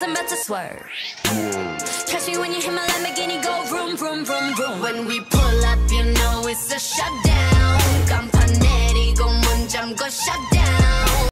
I'm about to swerve. Catch me when you hit my Lamborghini, go vroom, vroom, vroom, vroom. When we pull up, you know it's a shutdown. 깜판 내리고 문 잠궈 shut.